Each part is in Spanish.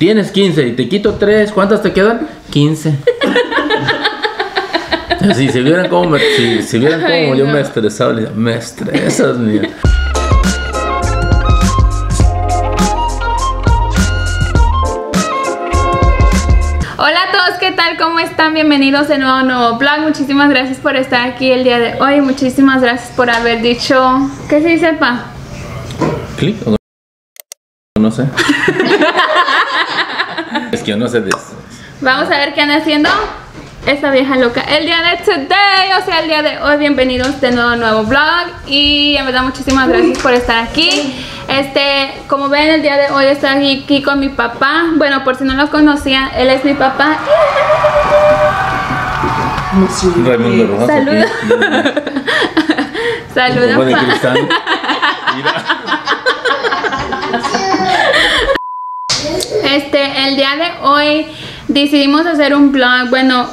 Tienes 15 y te quito 3, ¿cuántas te quedan? 15. Si se vieran cómo, me, si, si vieran cómo Ay, yo no. me estresaba, me estresas, mía. Hola a todos, ¿qué tal? ¿Cómo están? Bienvenidos de nuevo a un nuevo blog. Muchísimas gracias por estar aquí el día de hoy. Muchísimas gracias por haber dicho. ¿Qué se dice, pa? ¿Clic? o No sé. es que yo no sé de eso. Vamos a ver qué anda haciendo esta vieja loca. El día de today, o sea, el día de hoy, bienvenidos de nuevo a un nuevo blog. Y en verdad, muchísimas gracias por estar aquí. Este, como ven, el día de hoy estoy aquí con mi papá. Bueno, por si no lo conocían, él es mi papá. Raimundo Rojas. Saluda. aquí. Saludos. Este, el día de hoy decidimos hacer un blog, bueno,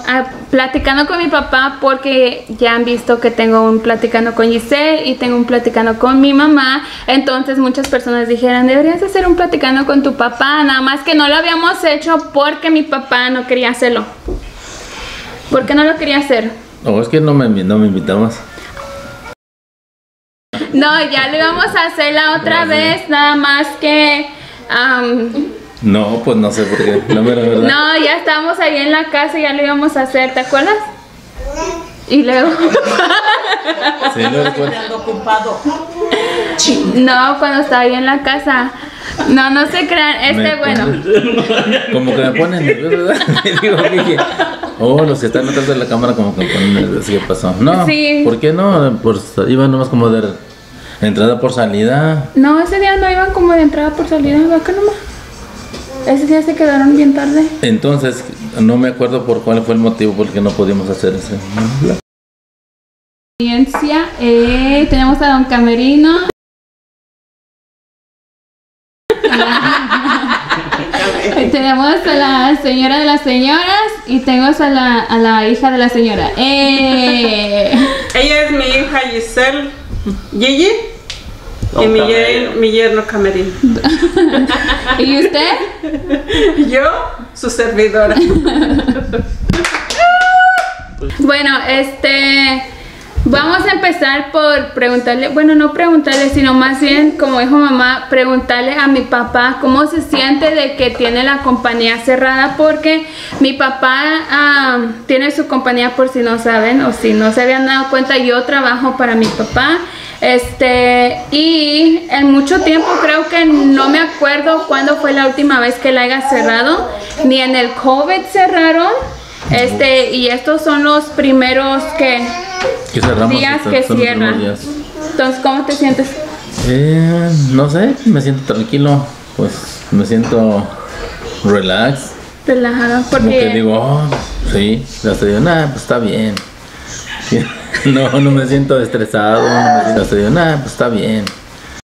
platicando con mi papá porque ya han visto que tengo un platicando con Giselle y tengo un platicando con mi mamá, entonces muchas personas dijeron, deberías hacer un platicando con tu papá, nada más que no lo habíamos hecho porque mi papá no quería hacerlo. ¿Por qué no lo quería hacer? O es que no me, no me invitabas. No, ya lo íbamos a hacer la otra vez, nada más que... No, pues no sé por qué. La mera verdad. No, ya estábamos ahí en la casa y ya lo íbamos a hacer, ¿te acuerdas? Y luego, Sí, ocupado. no, cuando estaba ahí en la casa. No, no se crean, este, Me bueno. Como que me ponen nervioso, ¿verdad? Digo, oh, los que están atrás de la cámara como que me ponen nervioso. ¿Qué pasó? No, Sí. ¿por qué no? Pues iba nomás como de entrada por salida. No, ese día no iban como de entrada por salida, ¿verdad que nomás? Ese día se quedaron bien tarde. Entonces, no me acuerdo por cuál fue el motivo por el que no pudimos hacer ese. Audiencia, eh, tenemos a Don Camerino. Tenemos a la señora de las señoras y tenemos a la, a la hija de la señora. ¡Eh! Ella es mi hija Giselle Gigi y mi, yer- mi yerno Camerino. ¿Y usted? Yo, su servidora. Bueno, este. Vamos a empezar por preguntarle, bueno, no preguntarle, sino más bien, como dijo mamá, preguntarle a mi papá cómo se siente de que tiene la compañía cerrada, porque mi papá ah, tiene su compañía, por si no saben, o si no se habían dado cuenta, yo trabajo para mi papá. Este, y en mucho tiempo creo que no me acuerdo cuándo fue la última vez que la haya cerrado, ni en el COVID cerraron. Este, y estos son los primeros que Que cerramos. días que cierran. días. Entonces, ¿cómo te sientes? Eh, no sé, me siento tranquilo. Pues me siento relax. Relajado, Como que porque digo, oh, sí, ya estoy, nada, pues está bien. No, no me siento estresado, no me siento, digo, nada, pues está bien.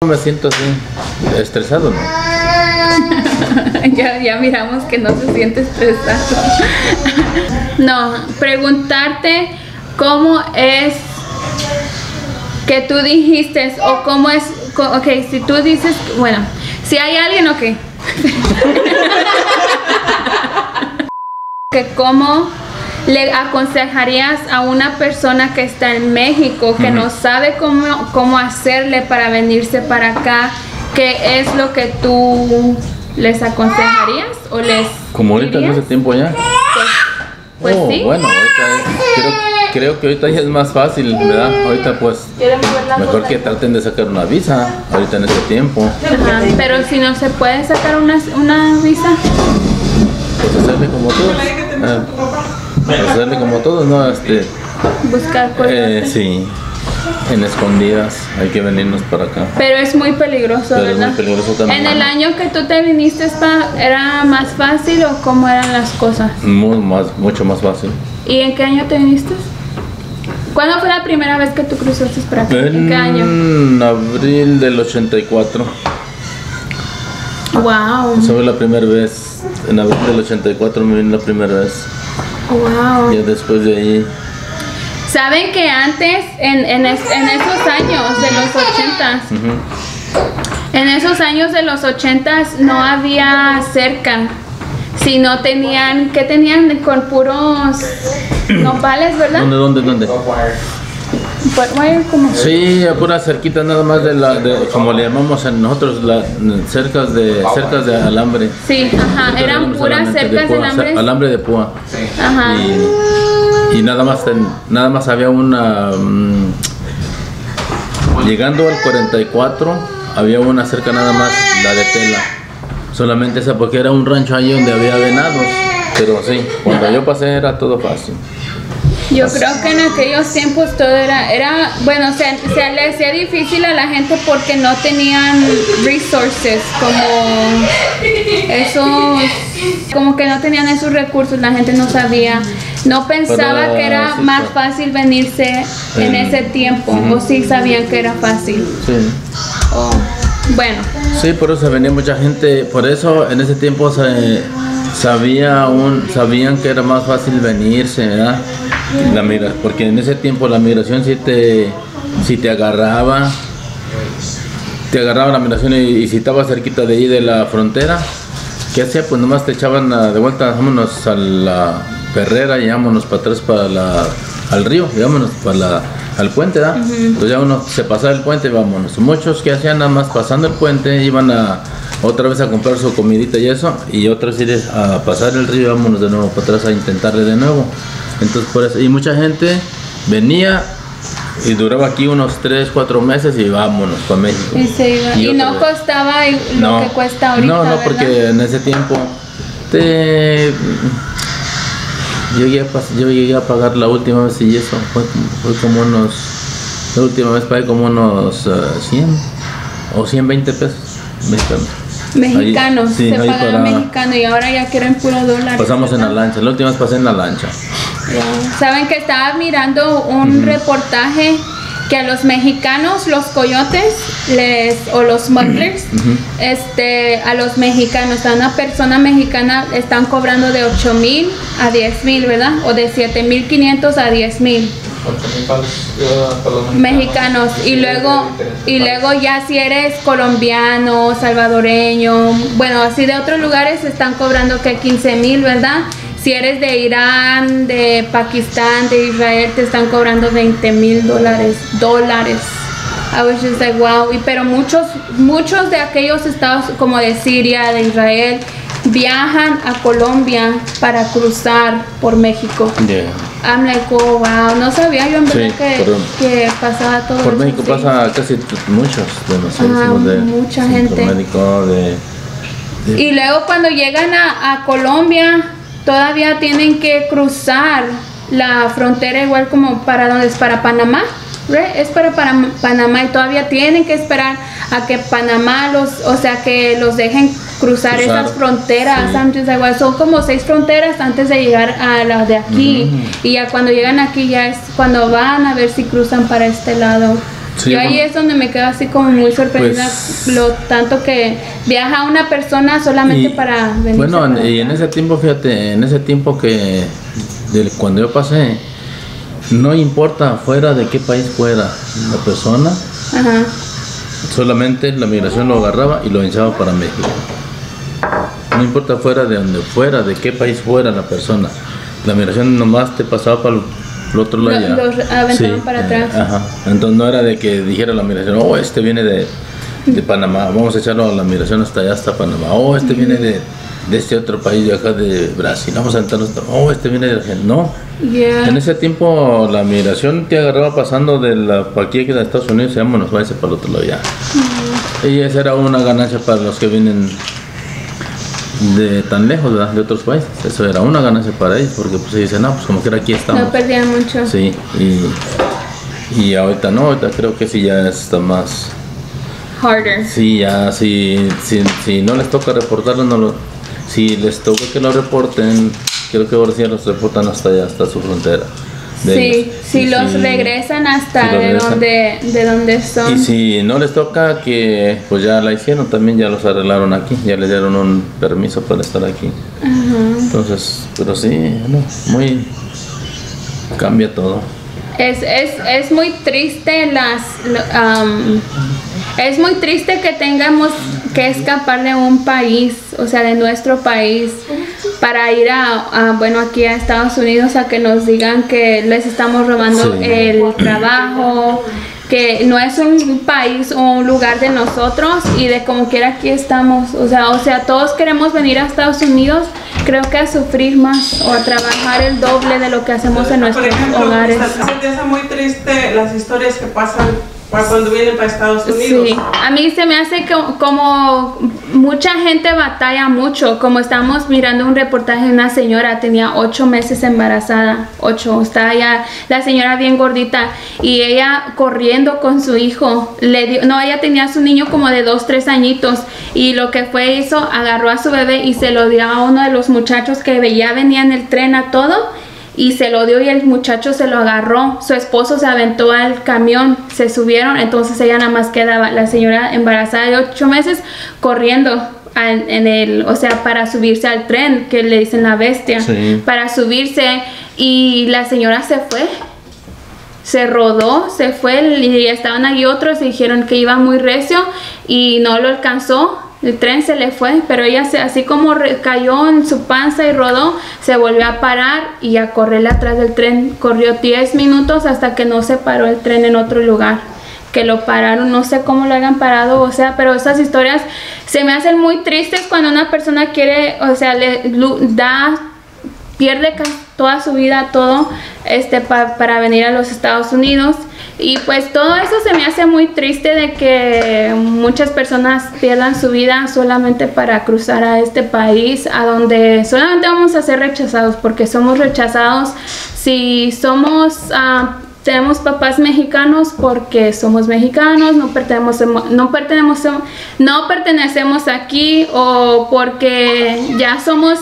No me siento así, estresado, ya, ya miramos que no se siente estresado. no, preguntarte cómo es que tú dijiste o cómo es, ok, si tú dices, bueno, si hay alguien, ok. que cómo le aconsejarías a una persona que está en México, que no sabe cómo, cómo hacerle para venirse para acá, qué es lo que tú les aconsejarías o les Como ahorita en dirías? ese tiempo ya. Pues oh, sí. bueno, ahorita es- creo, creo que ahorita ya es más fácil, ¿verdad? Ahorita pues mejor que traten de sacar una visa, ahorita en este tiempo. Ajá, Pero si no se puede sacar una, una visa, Pues hacerle como ah, pues hacerle como todos, ¿no? Este, buscar eh, sí, en escondidas hay que venirnos para acá. Pero es muy peligroso, Pero es muy ¿verdad? peligroso también. En el año que tú te viniste, ¿era más fácil o cómo eran las cosas? Muy más, mucho más fácil. ¿Y en qué año te viniste? ¿Cuándo fue la primera vez que tú cruzaste para acá? ¿En qué año? En abril del 84. Wow, Esa fue la primera vez. En abril del 84 me vine la primera vez. Wow. Ya después de ahí. ¿Saben que antes, en, en, es- en esos años de los 80, ujú, En esos años de los ochentas no había cerca, sino tenían, ¿qué tenían? Con puros nopales, ¿verdad? ¿Dónde, dónde, dónde? Como- Sí, a pura cerquita nada más de la, de, como le llamamos a nosotros, la, cercas de, cercas de alambre. Sí, ajá, eran puras cercas de púa, alambre. Alambre de púa. Ajá. Y, y nada más ten- nada más había una mm, llegando al 44 había una cerca nada más la de tela solamente esa porque era un rancho ahí donde había venados pero sí cuando yo pasé era todo fácil Yo creo que en aquellos tiempos todo era, era bueno, se, se le hacía difícil a la gente porque no tenían resources, como esos, como que no tenían esos recursos, la gente no sabía, no pensaba Pero, que era sí, más fácil venirse en ese tiempo, o sí sabían que era fácil. sí. O, bueno, Sí, por eso venía mucha gente, por eso en ese tiempo se sabía un, sabían que era más fácil venirse, ¿verdad? La migra, porque en ese tiempo la migración sí te, si te agarraba, te agarraba la migración y, y si estabas cerquita de ahí de la frontera, ¿qué hacía? Pues nomás te echaban de vuelta, vámonos a la perrera y vámonos para atrás para la, al río, y vámonos para la, al puente, ¿verdad? Entonces ya uno se pasaba el puente y vámonos. Muchos que hacían nada más pasando el puente iban a otra vez a comprar su comidita y eso, y otros ir a pasar el río y vámonos de nuevo para atrás a intentarle de nuevo. Entonces por eso, y mucha gente venía y duraba aquí unos 3, 4 meses y vámonos para México. y, se iba- y otra no vez. costaba lo que cuesta ahorita. No, no, ¿verdad? porque en ese tiempo te... yo, llegué a, pas- yo llegué a pagar la última vez y eso fue, fue como unos... La última vez pagué como unos ah, 100 o 120 pesos mexicanos. Mexicanos, sí, se pagaba para- mexicano y ahora ya quieren puro dólar. Pasamos en la lancha, la última vez pasé en la lancha. Saben que estaba mirando un reportaje que a los mexicanos, los coyotes, les o los smugglers, este, a los mexicanos, a una persona mexicana están cobrando de 8 mil a 10 mil, ¿verdad? O de 7 mil 500 a 10 mil mexicanos y luego y luego ya si eres colombiano, salvadoreño, bueno, así de otros lugares están cobrando que 15 mil, ¿verdad? Si eres de Irán, de Pakistán, de Israel, te están cobrando 20 mil dólares, dólares. I was just like, wow. Y, pero muchos, muchos de aquellos estados como de Siria, de Israel, viajan a Colombia para cruzar por México. Yeah. I'm like, oh, wow, no sabía yo en verdad Sí, que, pasaba todo Por eso, México sí. pasa casi muchos de nosotros, de mucha gente. De... de- Y luego cuando llegan a, a Colombia, todavía tienen que cruzar la frontera igual como para donde es para Panamá. Es para, para Panamá y todavía tienen que esperar a que Panamá los, o sea, que los dejen cruzar, Cruzar, esas fronteras. sí. Just like, wow, Son como seis fronteras antes de llegar a la de aquí. Y ya cuando llegan aquí ya es cuando van a ver si cruzan para este lado. Sí, y ahí bueno. es donde me quedo así como muy sorprendida Pues- lo tanto que viaja una persona solamente Y, para venir. Bueno, en- y en ese tiempo, fíjate, en ese tiempo que de cuando yo pasé, no importa fuera de qué país fuera la persona, Ajá. solamente la migración lo agarraba y lo echaba para México. No importa fuera de donde fuera, de qué país fuera la persona, la migración nomás te pasaba para el otro lado. Lo- los aventaban para atrás. Ajá. Entonces no era de que dijera la migración, oh, este viene de, de Panamá, vamos a echarlo a la migración hasta allá, hasta Panamá. Oh, este viene de, de este otro país de acá de Brasil, vamos a aventarlo hasta, oh, este viene de Argentina. No, Yeah. en ese tiempo la migración te agarraba pasando de la aquí que de Estados Unidos y vámonos, váyase para el otro lado ya. Y esa era una ganancia para los que vienen de tan lejos, ¿verdad? de otros países. Eso era una ganancia para ellos, porque pues ellos dicen, no, pues como que aquí estamos. No perdían mucho. Sí, y, y ahorita no, ahorita creo que sí ya está más. Harder. Sí, ya, si, si, si no les toca reportarlo, no lo. Si les toca que lo reporten, creo que ahora sí los reportan hasta allá, hasta su frontera. De Sí, ellos. Y los si- regresan hasta si los de regresan. donde de donde son. Y si no les toca, que pues ya la hicieron, también ya los arreglaron aquí, ya les dieron un permiso para estar aquí. Entonces, pero sí, no, muy. cambia todo. Es, es, es muy triste las am, es muy triste que tengamos que escapar de un país, o sea, de nuestro país, para ir a, bueno, aquí a Estados Unidos a que nos digan que les estamos robando el trabajo, que no es un país o un lugar de nosotros y de como quiera aquí estamos. O sea, o sea, todos queremos venir a Estados Unidos, creo que a sufrir más o a trabajar el doble de lo que hacemos en nuestros hogares. Se, se muy triste las historias que pasan para cuando vienen para Estados Unidos. Sí, a mí se me hace como mucha gente batalla mucho, como estamos mirando un reportaje de una señora, tenía ocho meses embarazada, ocho, está ya la señora bien gordita y ella corriendo con su hijo, le dio, no, ella tenía a su niño como de dos, tres añitos y lo que fue hizo, agarró a su bebé y se lo dio a uno de los muchachos que ya venía en el tren a todo y se lo dio y el muchacho se lo agarró. Su esposo se aventó al camión, se subieron, entonces ella nada más quedaba, la señora embarazada de ocho meses, corriendo en el, o sea, para subirse al tren, que le dicen la bestia, para subirse y la señora se fue. Se rodó, se fue y estaban ahí otros y dijeron que iba muy recio y no lo alcanzó el tren se le fue, pero ella se, así como cayó en su panza y rodó, se volvió a parar y a correr atrás del tren. Corrió 10 minutos hasta que no se paró el tren en otro lugar. Que lo pararon, no sé cómo lo hayan parado, o sea, pero esas historias se me hacen muy tristes cuando una persona quiere, o sea, le da, pierde toda su vida, todo, este, para venir a los Estados Unidos. Y pues todo eso se me hace muy triste de que muchas personas pierdan su vida solamente para cruzar a este país, a donde solamente vamos a ser rechazados, porque somos rechazados. Si somos... Uh, tenemos papás mexicanos porque somos mexicanos, no pertenecemos, no pertenecemos, no pertenecemos aquí o porque ya somos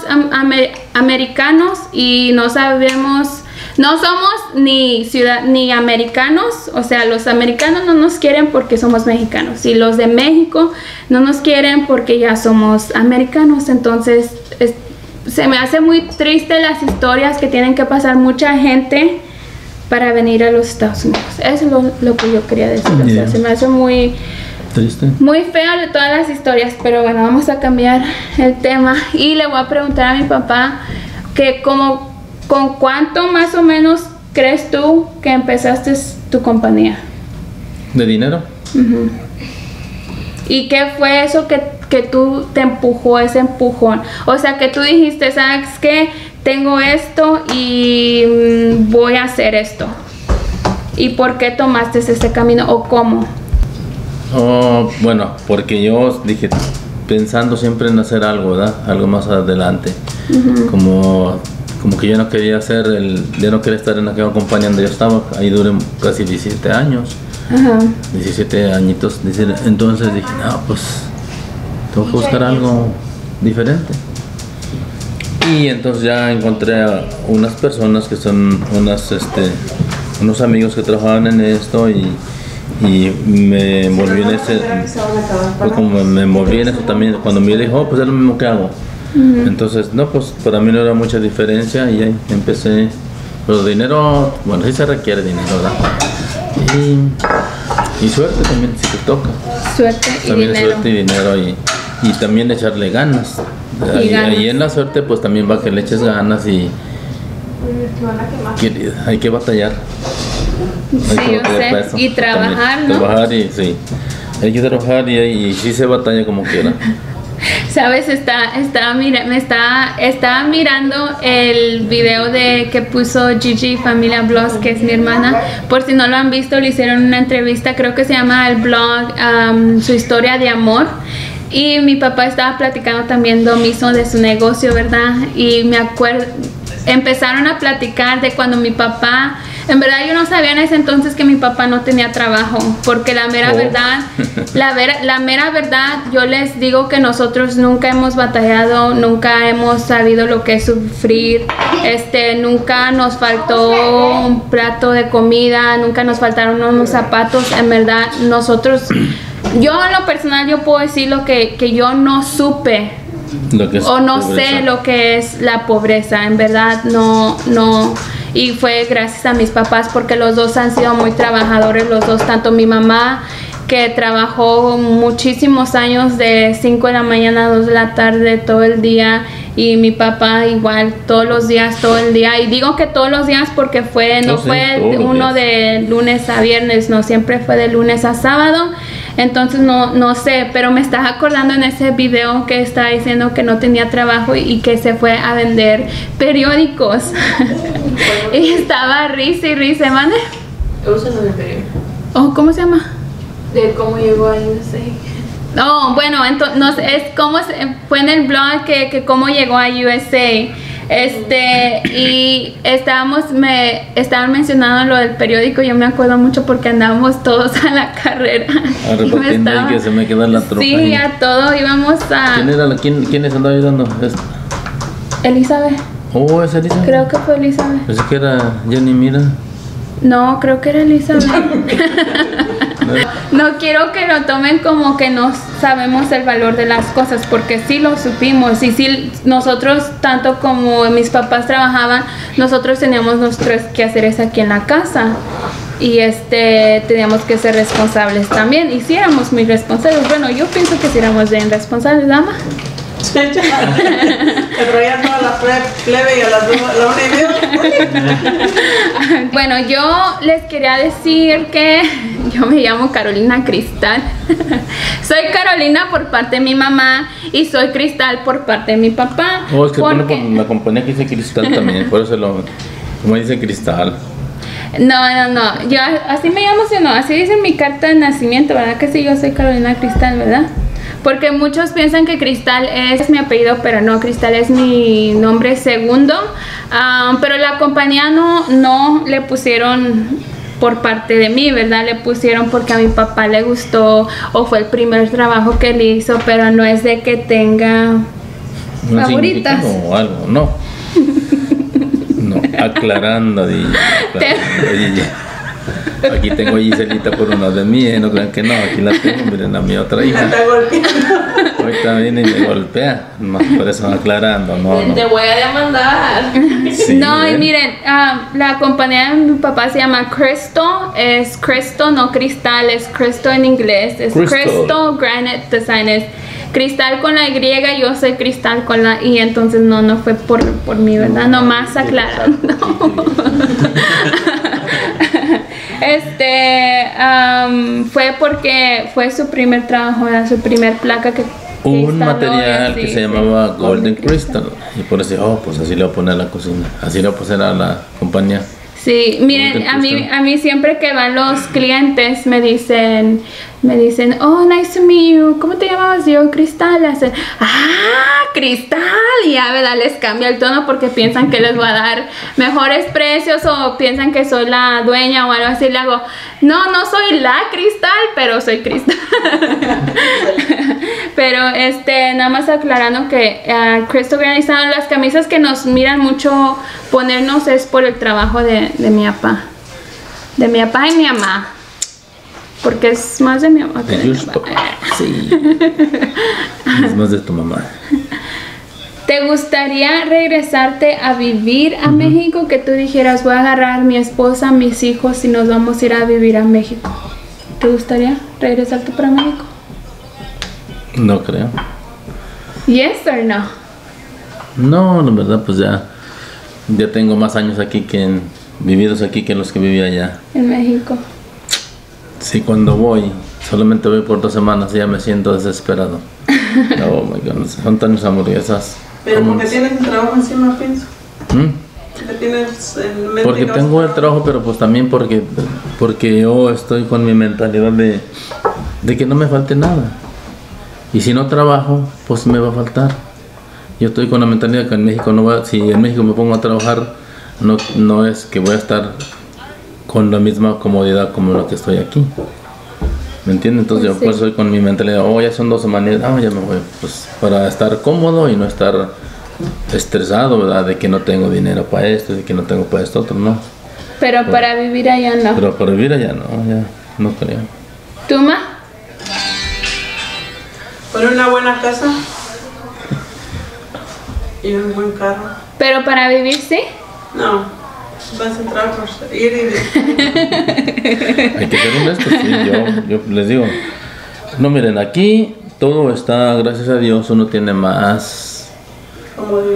americanos y no sabemos no somos ni ciudad ni americanos, o sea, los americanos no nos quieren porque somos mexicanos y los de México no nos quieren porque ya somos americanos. Entonces, se me hace muy triste las historias que tienen que pasar mucha gente para venir a los Estados Unidos. Eso es lo, que yo quería decir. O sea, se me hace muy Triste. Muy feo de todas las historias, pero bueno, vamos a cambiar el tema y le voy a preguntar a mi papá que como ¿Con cuánto más o menos crees tú que empezaste tu compañía? ¿De dinero? ¿Y qué fue eso que, que, tú te empujó, ese empujón? O sea, que tú dijiste, ¿sabes qué? Tengo esto y mm, voy a hacer esto. ¿Y por qué tomaste ese camino o cómo? Oh, bueno, porque yo dije, pensando siempre en hacer algo, ¿verdad? Algo más adelante. Como como que yo no quería hacer el, yo no quería estar en aquella compañía donde yo estaba, ahí duré casi 17 años, 17 añitos, entonces dije, no, pues tengo que buscar algo diferente. Y entonces ya encontré a unas personas que son unas, este, unos amigos que trabajaban en esto y, y me envolví en ese, como me envolví en eso también, cuando me dijo, oh, pues es lo mismo que hago entonces, no, pues para mí no era mucha diferencia y ahí empecé. Pero dinero, bueno, sí se requiere dinero, ¿verdad? Y, suerte también, si te toca. Suerte y también dinero. suerte y dinero y, y también echarle ganas. Y, ahí, en la suerte pues también va que le eches ganas y hay que batallar. Sí, yo sé. y trabajar, ¿no? Trabajar y sí. Hay que trabajar y, y sí se batalla como quiera. Sabes, está, está, mira, me está, está mirando el video de que puso Gigi Familia Blogs, que es mi hermana. Por si no lo han visto, le hicieron una entrevista, creo que se llama el blog um, Su historia de amor. Y mi papá estaba platicando también lo mismo de su negocio, ¿verdad? Y me acuerdo, empezaron a platicar de cuando mi papá en verdad yo no sabía en ese entonces que mi papá no tenía trabajo, porque la mera oh. verdad, la, la mera verdad, yo les digo que nosotros nunca hemos batallado, nunca hemos sabido lo que es sufrir, este, nunca nos faltó un plato de comida, nunca nos faltaron unos zapatos, en verdad nosotros, yo en lo personal yo puedo decir lo que, que yo no supe o no sé lo que es la pobreza, en verdad no, no. Y fue gracias a mis papás porque los dos han sido muy trabajadores, los dos, tanto mi mamá que trabajó muchísimos años de 5 de la mañana a 2 de la tarde todo el día y mi papá igual todos los días todo el día. Y digo que todos los días porque fue no fue uno días. de lunes a viernes no siempre fue de lunes a sábado entonces no no sé pero me estás acordando en ese video que estaba diciendo que no tenía trabajo y, y que se fue a vender periódicos y estaba risa y risa mande oh cómo se llama De cómo llegó a USA. No, bueno, entonces es como fue en el blog que, que cómo llegó a USA. Este, y estábamos, me estaban mencionando lo del periódico, yo me acuerdo mucho porque andábamos todos a la carrera. A me repartiendo estaba- que se me queda la tropa. Sí, ahí. a todo íbamos ¿Quién a era la, quién, quiénes andaba ayudando? Es- Elizabeth. Oh, esa Elisa. Creo que fue Elizabeth. Pensé que era Jenny Mira. No, creo que era Elizabeth. No quiero que lo tomen como que no sabemos el valor de las cosas, porque sí lo supimos y sí nosotros, tanto como mis papás trabajaban, nosotros teníamos nuestros quehaceres aquí en la casa y este teníamos que ser responsables también y sí éramos muy responsables. Bueno, yo pienso que sí éramos bien responsables, dama. Enrollando a la ple- plebe y a las dos, la una y media. Bueno, yo les quería decir que yo me llamo Carolina Cristal. soy Carolina por parte de mi mamá y soy Cristal por parte de mi papá. Oh, es que porque- por la compañía que dice Cristal también, por eso lo. Como dice Cristal. No, no, no. Yo así me llamo, ¿sí o no? Así dice mi carta de nacimiento, ¿verdad? Que sí, yo soy Carolina Cristal, ¿verdad? Porque muchos piensan que Cristal es mi apellido, pero no, Cristal es mi nombre segundo. Ah, pero la compañía no, no le pusieron por parte de mí, ¿verdad? Le pusieron porque a mi papá le gustó o fue el primer trabajo que él hizo, pero no es de que tenga ¿No Favoritas. O algo, no. No, aclarando, DJ. aclarando, DJ. Aquí tengo a Giselita por una de mí, eh, no crean que no, aquí la tengo, miren a mi otra Me hija. está golpeando. Ahorita viene y me golpea, no, por eso aclarando, no, Te no. voy a demandar. Sí, no, y ¿eh? miren, ah, la compañía de mi papá se llama Crystal, es Crystal, no cristal, es Crystal en inglés, es Crystal. Crystal, Granite Design, es cristal con la Y, yo soy cristal con la I, entonces no, no fue por, por mí, ¿verdad? Nomás aclarando. Este, am, fue porque fue su primer trabajo, era su primer placa que... un material así, que se llamaba Golden Crystal y por eso, oh, pues así le voy a poner a la cocina, así le voy a poner a la compañía. Sí, miren, a mí, a mí siempre que van los clientes me dicen, me dicen, oh, nice to meet you, ¿cómo te llamabas? Yo, Cristal, hacen, ah, Cristal, y ya, ¿verdad? Les cambia el tono porque piensan que les voy a dar mejores precios o piensan que soy la dueña o algo así, le hago, no, no soy la Cristal, pero soy Cristal. Pero este, nada más aclarando que uh, Granite Sound, las camisas que nos miran mucho ponernos es por el trabajo de, de mi papá. De mi papá y mi mamá. Porque es más de mi mamá que De mi papá. sí. Es más de tu mamá. ¿Te gustaría regresarte a vivir a México? Que tú dijeras, voy a agarrar a mi esposa, mis hijos y nos vamos a ir a vivir a México. ¿Te gustaría regresarte para México? No creo. Yes or no? No, la verdad, pues ya, ya tengo más años aquí que en, vividos aquí que los que vivía allá. En México. Sí, cuando voy, solamente voy por dos semanas y ya me siento desesperado. Oh my goodness, son tan hamburguesas. Pero porque tienes un trabajo encima, pienso. ¿Mm? Mente Porque tengo el trabajo, pero pues también porque, porque yo estoy con mi mentalidad de, de que no me falte nada. Y si no trabajo, pues me va a faltar. Yo estoy con la mentalidad que en México no va, si en México me pongo a trabajar, no, no es que voy a estar con la misma comodidad como la que estoy aquí. ¿Me entiendes? Entonces Pues yo pues sí. soy con mi mentalidad, oh, ya son dos semanas, ah, ya me voy. Pues para estar cómodo y no estar estresado, ¿verdad? De que no tengo dinero para esto, de que no tengo para esto otro, no. Pero para vivir allá no. Pero para vivir allá no, ya no creo. ¿Tú, ma? Poner una buena casa y un buen carro. Pero para vivir sí. No, Vas a entrar por ir y Hay que ser honestos, sí, yo, yo les digo. No, miren, aquí todo está, gracias a Dios, uno tiene más,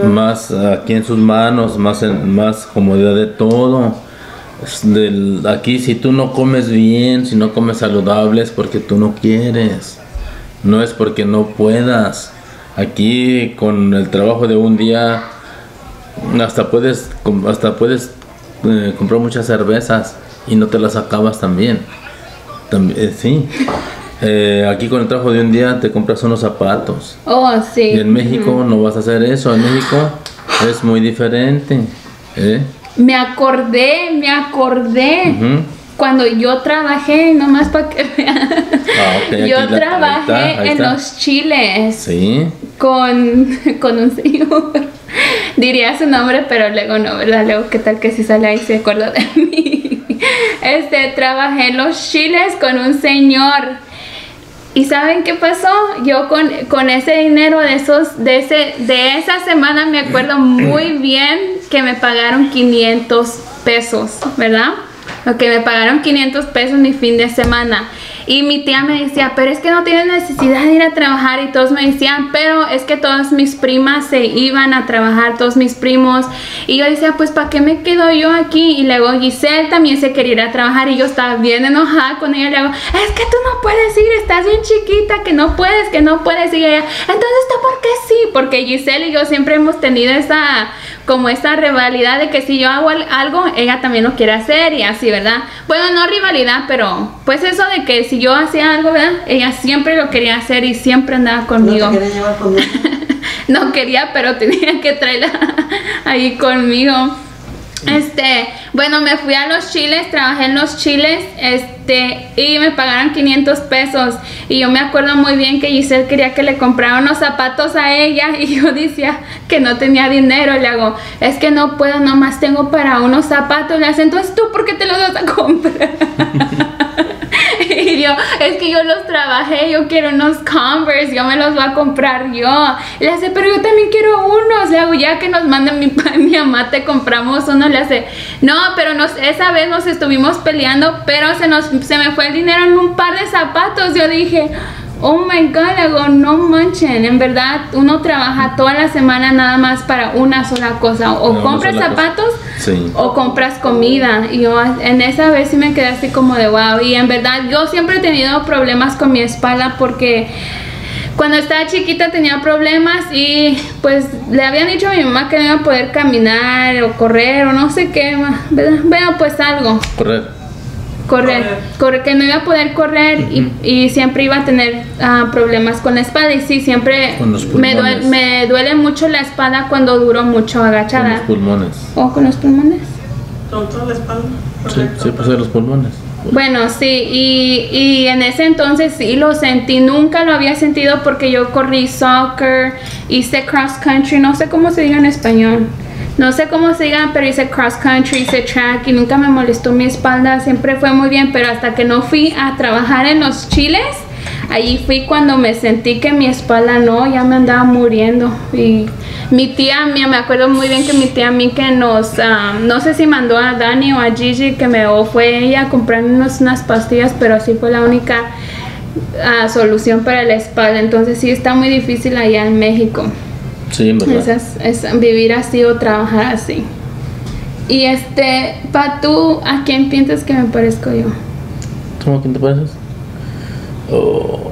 más aquí en sus manos, más, en- más comodidad de todo. Del- aquí si tú no comes bien, si no comes saludable es porque tú no quieres, no es porque no puedas. Aquí con el trabajo de un día hasta puedes hasta puedes eh, comprar muchas cervezas y no te las acabas también. También sí. Eh, aquí con el trabajo de un día te compras unos zapatos. Oh, sí. Y en México no vas a hacer eso. En México es muy diferente. ¿eh? Me acordé, me acordé. Cuando yo trabajé, nomás para que vean. Ah, aquí yo ahí trabajé está, ahí en los chiles Sí. con, con un señor. Diría su nombre, pero luego no, ¿verdad? Luego, ¿qué tal que si sale ahí se acuerda de mí? Este, trabajé en los chiles con un señor. ¿Y saben qué pasó? Yo con, con ese dinero de esos, de ese, de esa semana me acuerdo muy bien que me pagaron 500 pesos, ¿verdad? Ok, me pagaron 500 pesos mi fin de semana. Y mi tía me decía, pero es que no tienes necesidad de ir a trabajar. Y todos me decían, pero es que todas mis primas se iban a trabajar, todos mis primos. Y yo decía, pues ¿para qué me quedo yo aquí? Y luego Giselle también se quería ir a trabajar y yo estaba bien enojada con ella. Le digo, es que tú no puedes ir, estás bien chiquita, que no puedes, que no puedes. Y ella, entonces ¿tú por qué sí? Porque Giselle y yo siempre hemos tenido esa, como esa rivalidad de que si yo hago al- algo, ella también lo quiere hacer y así, ¿verdad? Bueno, no rivalidad, pero pues eso de que si yo hacía algo, ¿verdad? Ella siempre lo quería hacer y siempre andaba No conmigo. te quieren llevar conmigo. no quería, pero tenía que traerla ahí conmigo. Este, bueno, me fui a los chiles, trabajé en los chiles, este, y me pagaron 500 pesos. Y yo me acuerdo muy bien que Giselle quería que le comprara unos zapatos a ella, y yo decía que no tenía dinero. Le hago, es que no puedo, nomás tengo para unos zapatos. Le hace, entonces tú, ¿por qué te los vas a comprar? Es que yo los trabajé, yo quiero unos Converse, yo me los voy a comprar yo. Le hace, pero yo también quiero unos. Le hago, ya que nos manden mi mi mamá, te compramos uno. Le hace, no, pero nos, esa vez nos estuvimos peleando, pero se, nos, se me fue el dinero en un par de zapatos. Yo dije, oh my god, hago, no manchen. En verdad, uno trabaja toda la semana nada más para una sola cosa. O compras zapatos Sí. o compras comida. Y yo en esa vez sí me quedé así como de wow. Y en verdad yo siempre he tenido problemas con mi espalda porque cuando estaba chiquita tenía problemas y pues le habían dicho a mi mamá que no iba a poder caminar o correr o no sé qué. ¿verdad? Bueno, pues algo. Correr. Correr, correr, que no iba a poder correr y, y siempre iba a tener ah, problemas con la espalda. Y sí, siempre Con los me, duele, me duele mucho la espalda cuando duro mucho Con agachada. los pulmones. ¿O con los pulmones? Con toda la espalda. Sí, sí, pues de los pulmones. Bueno, sí, y, y en ese entonces sí lo sentí, nunca lo había sentido porque yo corrí soccer, hice cross country, no sé cómo se diga en español, no sé cómo se diga, pero hice cross country, hice track y nunca me molestó mi espalda, siempre fue muy bien, pero hasta que no fui a trabajar en los chiles, allí fui cuando me sentí que mi espalda no, ya me andaba muriendo y mi tía mía, me acuerdo muy bien que mi tía a mí que nos, ah, no sé si mandó a Dani o a Gigi que me fue ella a comprarnos unas pastillas, pero así fue la única ah, solución para la espalda. Entonces sí está muy difícil allá en México. Sí, en verdad. Esas- es vivir así o trabajar así. Y este, pa tú, ¿a quién piensas que me parezco yo? ¿Cómo quién te pareces? Oh.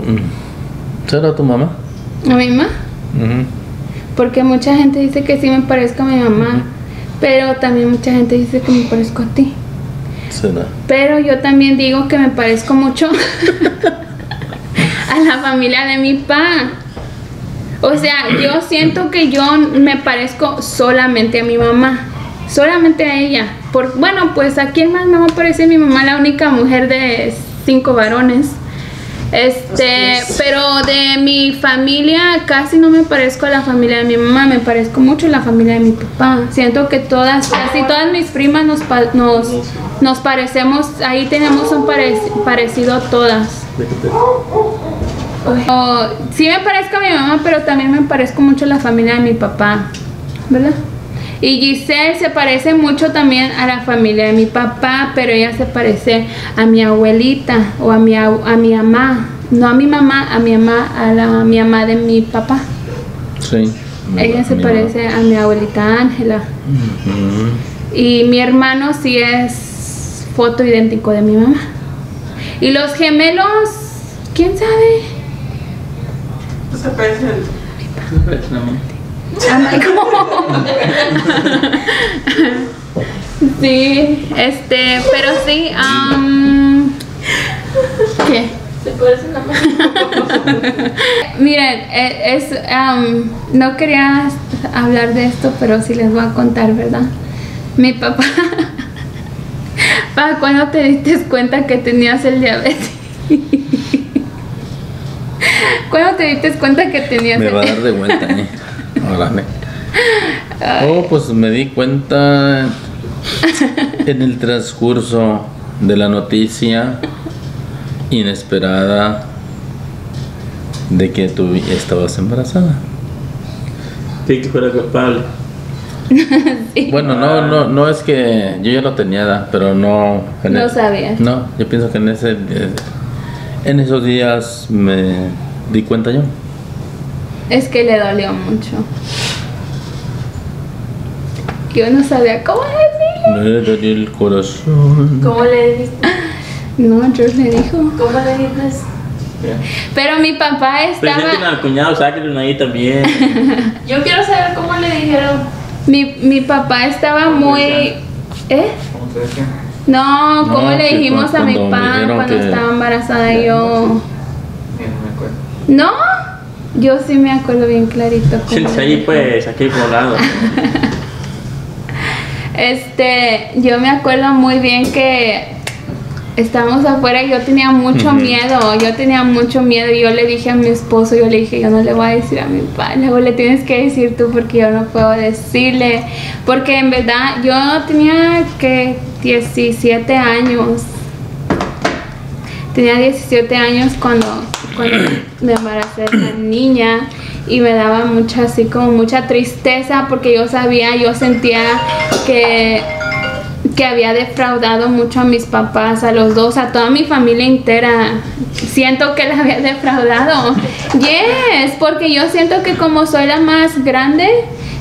¿Será tu mamá? ¿A mi mamá? Porque mucha gente dice que sí me parezco a mi mamá, pero también mucha gente dice que me parezco a ti. Será. Pero yo también digo que me parezco mucho a la familia de mi pa. O sea, yo siento que yo me parezco solamente a mi mamá. Solamente a ella. Por, bueno, pues a quién más me va a parecer mi mamá, la única mujer de cinco varones. Este, pero de mi familia casi no me parezco a la familia de mi mamá, me parezco mucho a la familia de mi papá. Siento que todas, casi todas mis primas nos, pa- nos, nos parecemos, ahí tenemos un parec- parecido todas. O, sí me parezco a mi mamá, pero también me parezco mucho a la familia de mi papá, ¿verdad? Y Giselle se parece mucho también a la familia de mi papá, pero ella se parece a mi abuelita o a mi, a mi mamá. No a mi mamá, a mi mamá, a la a mi mamá de mi papá. Sí. Ella se parece a mi abuelita Ángela. Y mi hermano sí es foto idéntico de mi mamá. Y los gemelos, ¿quién sabe? Se parece al- Ay, ¿cómo? sí, este, pero sí, am, ¿qué? Se parecen a. Miren, e- es, am, no quería hablar de esto, pero sí les voy a contar, ¿verdad? Mi papá, ¿para cuándo te diste cuenta que tenías el diabetes? ¿Cuándo te diste cuenta que tenías Me va a dar de vuelta, eh. Órale. Oh, pues me di cuenta en el transcurso de la noticia inesperada de que tú estabas embarazada. Sí, que fuera culpable. Bueno, no, no, no es que yo ya lo tenía, ¿da? pero no. No el- sabías. No, yo pienso que en ese, en esos días me di cuenta yo. Es que le dolió mucho. Yo no sabía cómo decirle. Me dolió el corazón. ¿Cómo le dijiste? No, George le dijo. ¿Cómo le dijiste? Pero mi papá Presenten estaba. al cuñado, sáquenle una ahí también. Yo quiero saber cómo le dijeron. Mi, mi papá estaba muy. ¿Eh? No, No, ¿cómo le dijimos a mi papá cuando que- estaba embarazada yo? ¿No? Yo sí me acuerdo bien clarito. Sí, ahí pues, aquí volado. Este, yo me acuerdo muy bien que estábamos afuera y yo tenía mucho miedo, yo tenía mucho miedo y yo le dije a mi esposo, yo le dije, yo no le voy a decir a mi papá, luego le tienes que decir tú porque yo no puedo decirle, porque en verdad yo tenía que 17 años, tenía 17 años cuando, cuando me embaracé de niña y me daba mucha así como mucha tristeza porque yo sabía, yo sentía que que había defraudado mucho a mis papás, a los dos, a toda mi familia entera. Siento que la había defraudado. Yes, porque yo siento que como soy la más grande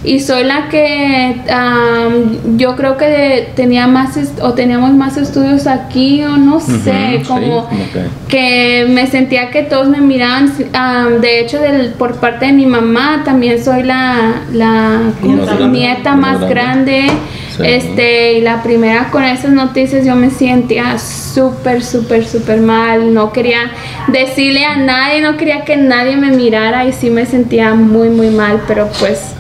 y soy la que am, yo creo que tenía más o teníamos más estudios aquí o no sé, como que- que me sentía que todos me miraban. am, de hecho, del, por parte de mi mamá también soy la, la nieta Más más grande. grande. Sí. Este, y la primera con esas noticias yo me sentía súper, súper, súper mal. No quería decirle a nadie, no quería que nadie me mirara y sí me sentía muy, muy mal, pero pues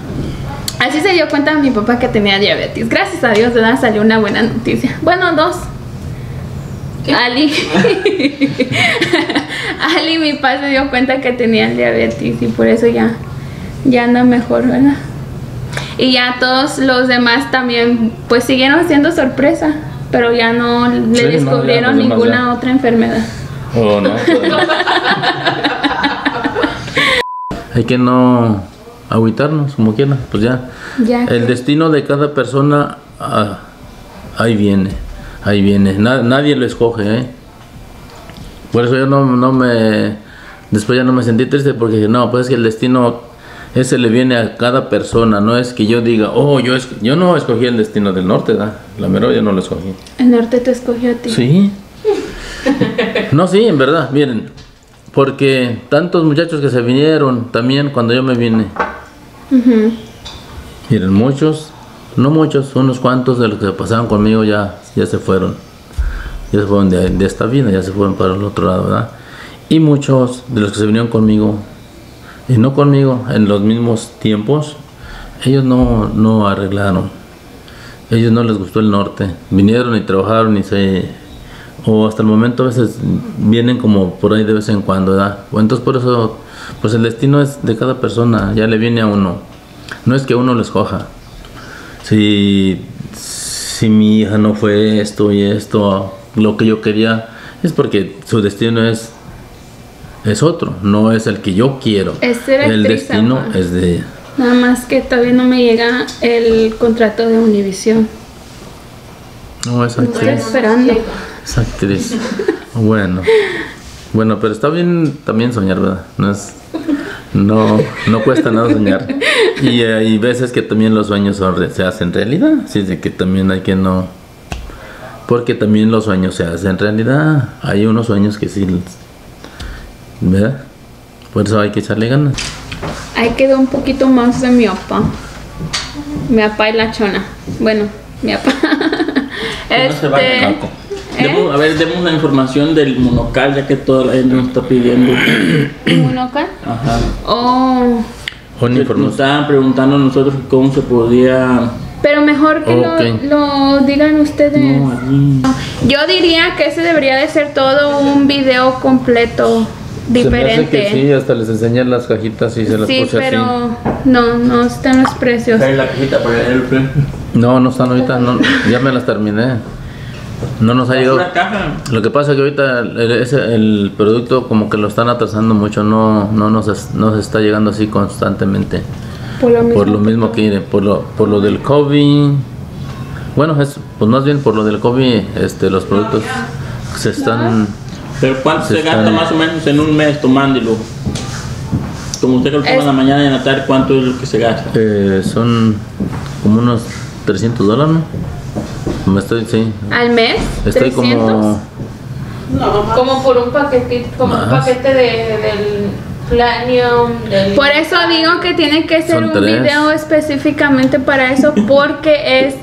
así se dio cuenta mi papá que tenía diabetes. Gracias a Dios, ¿verdad? Salió una buena noticia. Bueno, dos. Ali. Ali, mi papá se dio cuenta que tenía diabetes y por eso ya, ya anda mejor, ¿verdad? Y ya todos los demás también, pues siguieron siendo sorpresa, pero ya no le Sí, no, ya descubrieron ninguna otra enfermedad. Oh, no. pues, Hay que no agüitarnos, como quiera, pues ya. Ya El que- destino de cada persona, ah, ahí viene, ahí viene. Na- nadie lo escoge, ¿eh? Por eso yo no, no me... Después ya no me sentí triste porque no, pues es que el destino, ese le viene a cada persona, no es que yo diga, oh, yo, es, yo no escogí el destino del norte, ¿da? La mero yo no lo escogí. El norte te escogió a ti. Sí. No, sí, en verdad, miren, porque tantos muchachos que se vinieron también cuando yo me vine, Miren, muchos, no muchos, unos cuantos de los que pasaron conmigo ya, ya se fueron, ya se fueron de, esta vida, ya se fueron para el otro lado, ¿verdad? Y muchos de los que se vinieron conmigo, y no conmigo, en los mismos tiempos, ellos no, no arreglaron. Ellos no les gustó el norte. Vinieron y trabajaron y se... O hasta el momento a veces vienen como por ahí de vez en cuando, ¿verdad? Entonces por eso, pues el destino es de cada persona, ya le viene a uno. No es que uno lo escoja. Si, si mi hija no fue esto y esto, lo que yo quería, es porque su destino es, es otro, no es el que yo quiero. Es ser el destino es de, Nada más que todavía no me llega el contrato de Univision. No, Estoy actriz. esperando. Esa actriz. Bueno. Bueno, pero está bien también soñar, ¿verdad? No es. No, no cuesta nada soñar. Y hay veces que también los sueños son se hacen realidad. Así de que también hay que no. Porque también los sueños se hacen realidad. Hay unos sueños que sí. ¿Verdad? Por eso hay que echarle ganas. Ahí quedó un poquito más de mi papá. Mi papá y la chona. Bueno, mi papá. Que no se este. ¿eh? Demos- a ver, demos la información del monocal, ya que toda la gente nos está pidiendo. ¿Monocal? Ajá. Oh. Nos estaban preguntando a nosotros cómo se podía. Pero mejor que lo- Ok. lo, digan ustedes. No. Yo diría que ese debería de ser todo un video completo Se me hace diferente. que sí, hasta les enseñé las cajitas y se las Sí, puse pero así. no, no están los precios. La cajita para el. No, no están ahorita, no, ya me las terminé. No nos ha llegado. Lo que pasa es que ahorita el, ese- el producto como que lo están atrasando mucho, no, no nos, es- nos está llegando así constantemente. Por lo mismo. Por lo mismo que por lo, por lo del COVID. Bueno, es, pues más bien por lo del COVID, este, los productos se están... Pero ¿cuánto Se se gasta están- más o menos en un mes tomándolo? Como usted que lo toma en la mañana y en la tarde, ¿cuánto es lo que se gasta? eh, son como unos 300 dólares, ¿no? Me estoy, sí. ¿Al mes? Estoy 300. como... No. Como por un paquete, como un paquete de, del Planium, del... Por eso digo que tiene que ser Son un tres. video específicamente para eso porque es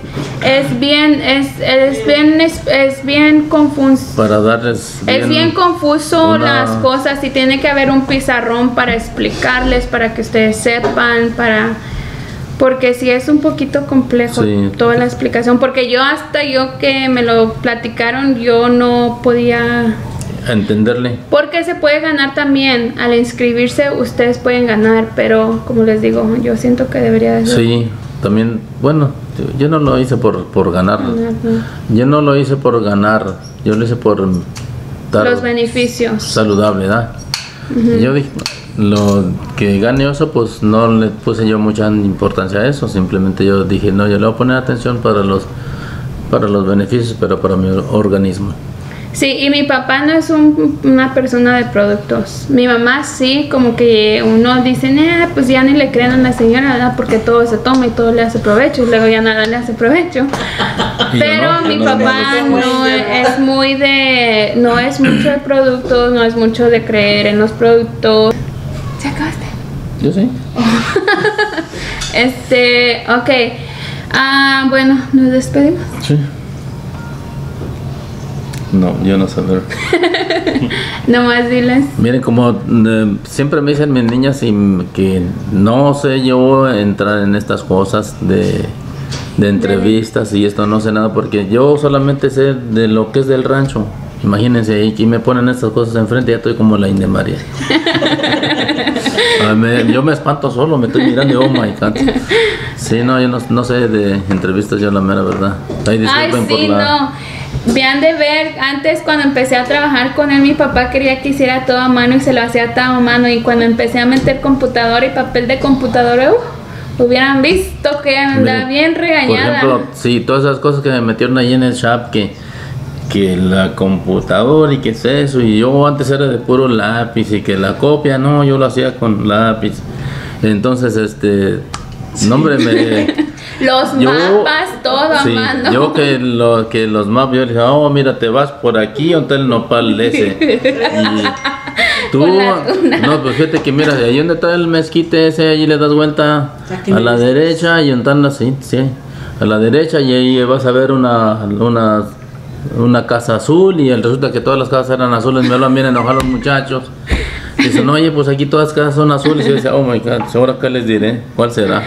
es bien es, es bien es, es bien confuso. Para darles... Es bien confuso una- las cosas y tiene que haber un pizarrón para explicarles, para que ustedes sepan, para porque si es un poquito complejo Sí. toda la explicación, porque yo hasta yo que me lo platicaron yo no podía entenderle. porque se puede ganar también al inscribirse ustedes pueden ganar, pero como les digo, yo siento que debería de ser Sí, también, bueno, yo no lo hice por, por ganar. ganar, ¿no? Yo no lo hice por ganar, yo lo hice por estar los beneficios. saludable, ¿verdad? Yo dije, lo que gane eso, pues no le puse yo mucha importancia a eso, simplemente yo dije, no, yo le voy a poner atención para los, para los beneficios, pero para mi organismo. Sí, y mi papá no es un- una persona de productos. Mi mamá sí, como que uno dice, "Nah, pues ya ni le creen a la señora, ¿verdad? Porque todo se toma y todo le hace provecho, y luego ya nada le hace provecho. Pero no, mi no- papá no- no es muy de, no es mucho de productos, no es mucho de creer en los productos. ¿Se acabaste? Yo sí. Este, ok. Ah, bueno, nos despedimos. Sí. No, yo no sé. Nomás diles. Miren, como eh, siempre me dicen mis niñas y que no sé yo entrar en estas cosas de, de entrevistas y esto, no sé nada, porque yo solamente sé de lo que es del rancho. Imagínense, y, y me ponen estas cosas enfrente, ya estoy como la India María. Ah, me- yo me espanto solo, me estoy mirando oh my god. Sí, no, yo no, no sé de entrevistas, yo la mera verdad. Ay, Ay, disculpen por sí, la... no. Vean de ver, antes cuando empecé a trabajar con él, mi papá quería que hiciera todo a mano y se lo hacía todo a mano. Y cuando empecé a meter computadora y papel de computadora, uh, hubieran visto que andaba bien Por regañada. ejemplo, sí, todas esas cosas que me metieron ahí en el shop, que, que la computadora y que es eso, y yo antes era de puro lápiz y que la copia, no, yo lo hacía con lápiz. Entonces, este, no hombre, me... Los yo- mapas, todo sí, a mano. Yo que, lo, que los mapas, yo le dije, oh, mira, te vas por aquí, donde el nopal ese. Y tú, no, pues fíjate que mira, ahí donde está el mezquite ese, allí le das vuelta a la derecha y donde sí, sí, a la derecha y ahí vas a ver una, una, una casa azul y el- resulta que todas las casas eran azules, me lo bien enojar los muchachos. Dice, no, oye, pues aquí todas las casas son azules. Y yo decía, oh my god, ahora qué les diré, ¿cuál será?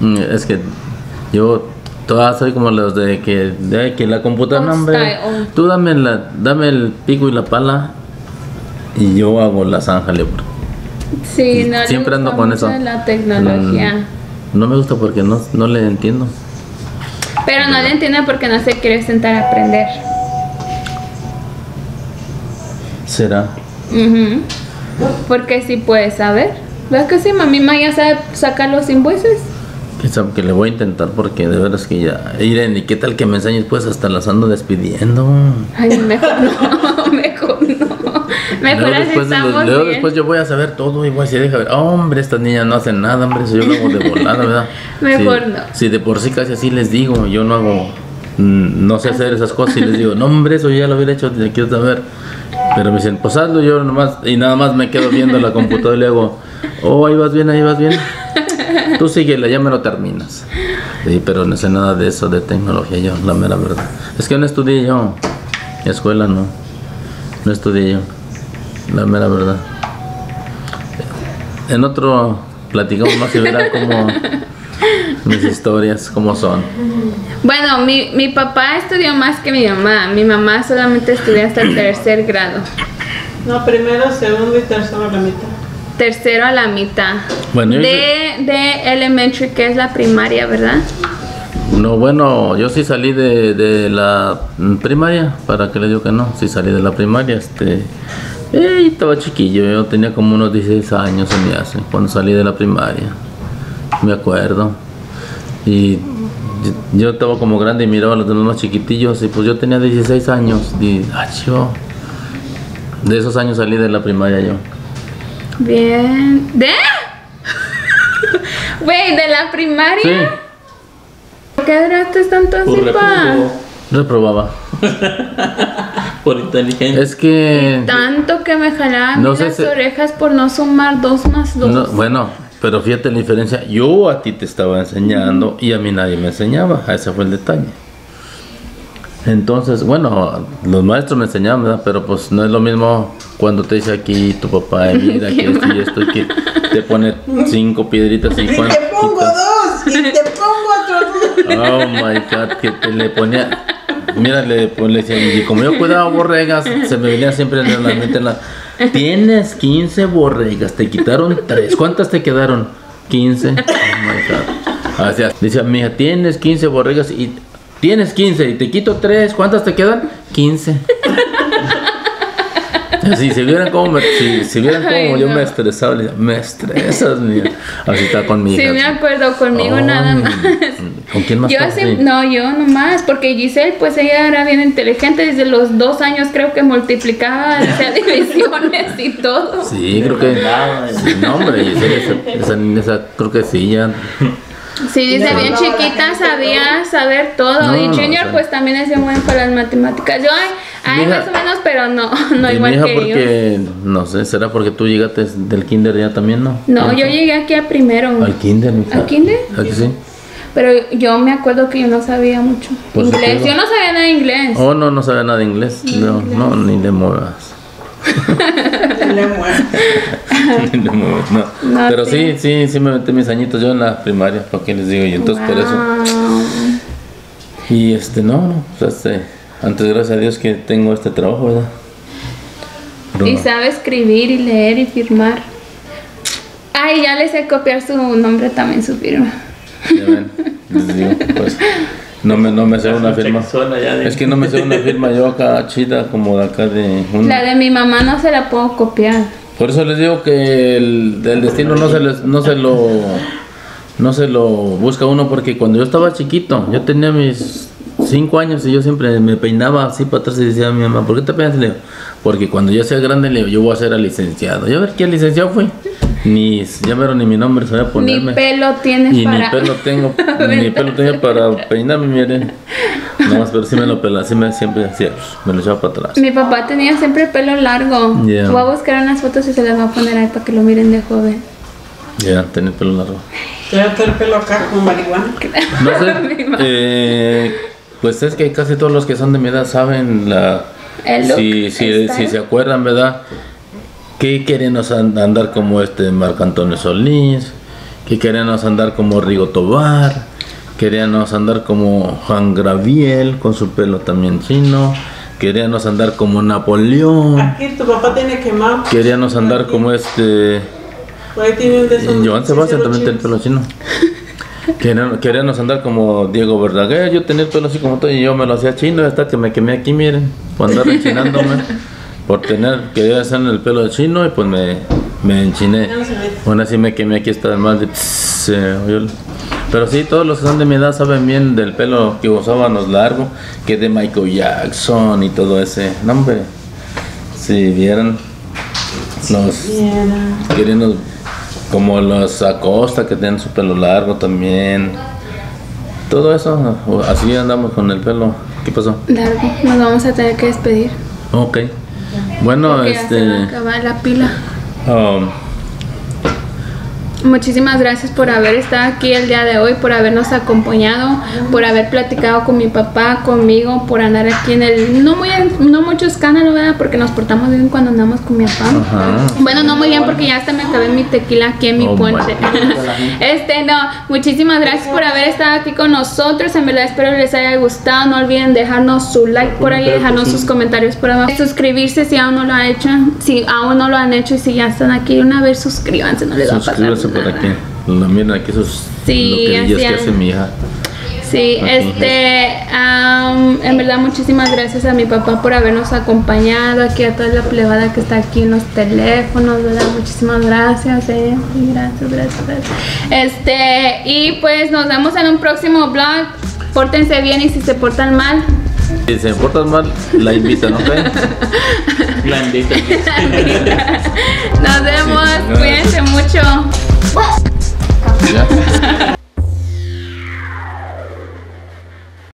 Mm, Es que yo todas soy como los de que, de que la computadora, hombre, tú dame, la, dame el pico y la pala y yo hago la zanja, le Sí, no Siempre ando con eso. La tecnología. Mm, No me gusta porque no, no le entiendo. Pero no le entiende porque no se quiere sentar a aprender. ¿Será? Porque sí puede saber. ¿Verdad que sí? Mami ma ya sabe sacar los invoices. Que le voy a intentar porque de veras que ya. Irene, ¿y qué tal que me enseñes? Pues hasta las ando despidiendo. Ay, mejor no, mejor no. Mejor Luego después, de los- luego después yo voy a saber todo y voy a decir, deja ver, hombre, estas niñas no hacen nada, hombre, eso yo lo hago de volada, ¿verdad? Mejor Si- no. Si de por sí casi así les digo, yo no hago, mm, no sé hacer esas cosas y les digo, no, hombre, eso yo ya lo hubiera hecho, te quiero saber. Pero me dicen, pues hazlo yo nomás, y nada más me quedo viendo la computadora y le hago, oh, ahí vas bien, ahí vas bien. Tú síguela, ya me lo terminas. Sí, pero no sé nada de eso, de tecnología, yo, la mera verdad. Es que no estudié yo, escuela no, no estudié yo, la mera verdad. En otro platicamos más y verán cómo mis historias, cómo son. Bueno, mi, mi papá estudió más que mi mamá. Mi mamá solamente estudió hasta el tercer grado. No, primero, segundo y tercero la mitad. Tercero a la mitad. Bueno, yo de, de elementary, que es la primaria, ¿verdad? No, bueno, yo sí salí de, de la primaria, para que le digo que no, sí salí de la primaria, este, eh, estaba chiquillo, yo tenía como unos 16 años se me hace, cuando salí de la primaria, me acuerdo, y yo, yo estaba como grande y miraba a los demás más chiquitillos, y pues yo tenía 16 años, y, ah, chivo, de esos años salí de la primaria yo. Bien. ¿De? Güey, de la primaria. Sí, ¿Por qué duraste tanto así, Por pa? reprobó, reprobaba. por inteligencia. Es que... Tanto que me jalaban No sé las si- orejas por no sumar dos más dos. No, bueno, pero fíjate la diferencia. Yo a ti te estaba enseñando y a mí nadie me enseñaba. Ese fue el detalle. Entonces, bueno, los maestros me enseñaban, ¿verdad? Pero pues no es lo mismo cuando te dice aquí tu papá, eh, mira que esto y esto, que te pone cinco piedritas y Y te pongo quitas- dos, y te pongo otros dos. Oh my god, que te le ponía. Mira, le, pues, le decía, y como yo cuidaba borregas, se me venía siempre en la mente la. Tienes 15 borregas, te quitaron 3. ¿Cuántas te quedaron? 15. Oh my god. O sea, dice mi hija, tienes 15 borregas y. Tienes 15 y te quito 3. ¿Cuántas te quedan? 15. Si se vieran cómo, me, si, si vieran cómo Ay, yo no. me estresaba, me estresas, mía. Así está con mi Sí, me acuerdo conmigo Ay, nada más. ¿Con quién más Yo Sí. no, yo nomás, porque Giselle, pues ella era bien inteligente, desde los dos años creo que multiplicaba, hacía divisiones y todo. Sí, creo que. Nada. Sí, no, hombre, y esa, esa, esa- creo que sí, ya. Sí, dice No, bien no, chiquita, sabía saber todo. No, y no, Junior, o sea. pues también es bien bueno para las matemáticas. Yo, ay, ay, Mi hija- más o menos, pero no, no igual hija, que ellos. porque. No sé, ¿será porque tú llegaste del kinder ya también, no? No, yo llegué aquí a primero. Al kinder, mi hija. ¿Al kinder? Aquí sí. Pero yo me acuerdo que yo no sabía mucho Pues, inglés. Yo no sabía nada de inglés. Oh, no, no sabe nada de inglés. No, no, muero. ni le muevas, no. No, Pero sí, sí. sí, me metí mis añitos yo en la primaria, ¿para qué les digo? Y entonces por eso. Y este, no, no, pues este. Antes, gracias a Dios que tengo este trabajo, ¿verdad? Pero Y no. sabe escribir y leer y firmar. Ay, ya le sé copiar su nombre también, su firma. Ya ven, les digo, pues, no me, no me sé una firma. Es que no me sé una firma yo acá chida como de acá de un- La de mi mamá no se la puedo copiar. Por eso les digo que el, el destino no se les, no se lo no se lo busca uno porque cuando yo estaba chiquito, yo tenía mis cinco años y yo siempre me peinaba así para atrás y decía a mi mamá, ¿por qué te peinas? Le digo, porque cuando yo sea grande le digo, yo voy a ser al licenciado. Yo a ver qué licenciado fui. Ni ya vieron ni mi nombre sabía Ni ponerme. pelo tienes Y para. ni pelo tengo, ni pelo tengo para peinarme, miren. No más, pero sí me lo pelaba, sí me siempre hacía, me lo echaba para atrás. Mi papá tenía siempre pelo largo. Yeah. Voy a buscar unas fotos y se las voy a poner ahí para que lo miren de joven. Ya, tenía el pelo largo. Te voy a hacer el pelo acá con marihuana. No sé, eh, pues es que casi todos los que son de mi edad saben la... El look, si, si, el si se acuerdan, ¿verdad? Que queríamos an- andar como este Marco Antonio Solís, que queríamos andar como Rigo Tobar, queríamos andar como Juan Graviel con su pelo también chino, queríamos andar como Napoleón, Aquí tu papá tiene quemado. queríamos andar como este... Joan Sebastián también tiene el pelo chino. Queríamos andar como Diego Verdaguer, yo tenía el pelo así como todo y yo me lo hacía chino hasta que me quemé aquí, miren, por andar rechinándome, por tener, quería hacer el pelo de chino y pues me, Me enchiné. Ya no se ve. Aún así me quemé aquí el mal de pss, oyó. Pero sí, todos los que son de mi edad saben bien del pelo que usábamos largo, que de Michael Jackson y todo ese. No, hombre. Si vieran los Viera. queriendo como los Acosta que tienen su pelo largo también. Todo eso, así andamos con el pelo. ¿Qué pasó? Largo, nos vamos a tener que despedir. Ok. Bueno, porque ya se va a este. acabar la pila. um, Muchísimas gracias por haber estado aquí el día de hoy, por habernos acompañado, por haber platicado con mi papá, conmigo, por andar aquí en el no muy no mucho escándalo, ¿verdad? Porque nos portamos bien cuando andamos con mi papá. Ajá. Bueno, no muy bien porque ya hasta me acabé mi tequila aquí en mi Oh, puente. este, no, muchísimas gracias por haber estado aquí con nosotros. En verdad espero les haya gustado. No olviden dejarnos su like por ahí, dejarnos sus comentarios por abajo. Suscribirse si aún no lo han hecho, si aún no lo han hecho y si ya están aquí una vez suscríbanse, no les va a pasar por aquí. La miren aquí esos sí, que hace mi hija. Sí, este, en verdad muchísimas gracias a mi papá por habernos acompañado aquí a toda la plebada que está aquí en los teléfonos, ¿verdad? Muchísimas gracias, eh. Gracias, gracias, gracias. Este, y pues nos vemos en un próximo vlog. Pórtense bien y si se portan mal, si se portan mal, la invitan, ¿no? la invitan. Nos vemos, cuídense mucho. Yeah.